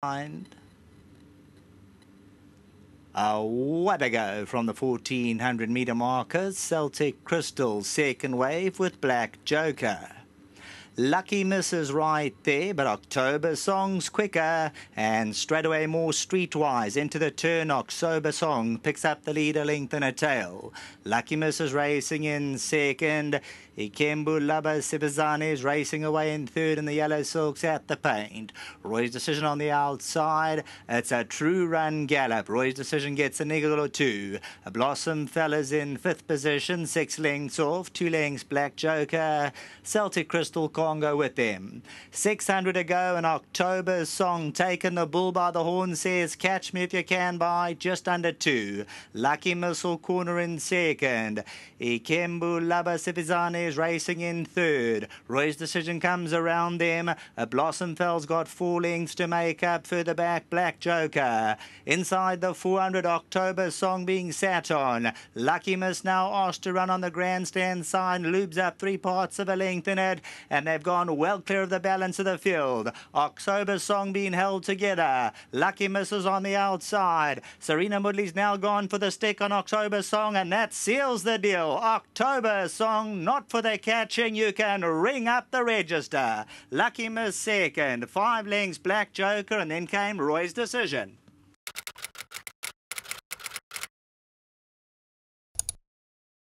behind. A what a go from the 1400 metre markers. Celtic Crystal second wave with Black Joker. Lucky misses right there, but October Song's quicker and straight away more streetwise into the turn. October Song picks up the lead a length and a tail. Lucky misses racing in second. Ikembu Laba Sibazani is racing away in third, and the Yellow Silks at the paint. Roy's decision on the outside. It's a true run gallop. Roy's decision gets a niggle or two. A Blossom Fellas in fifth position, six lengths off, two lengths Black Joker. Celtic Crystal Congo with them. 600 to go, and October's song taken the bull by the horn says, Catch me if you can by just under two. Lucky Missile Corner in second. Ikembu Laba Sibazani is racing in third. Roy's decision comes around them. A Blossomfell's got four lengths to make up. Further back, Black Joker. Inside the 400 October song being sat on. Lucky Miss now asked to run on the grandstand sign. Lubes up three parts of a length in it. And they've gone well clear of the balance of the field. October song being held together. Lucky Miss is on the outside. Serino Moodley's now gone for the stick on October song. And that seals the deal. October song not for for the catching, you can ring up the register. Lucky Miss second, five lengths Black Joker, and then came Roy's decision.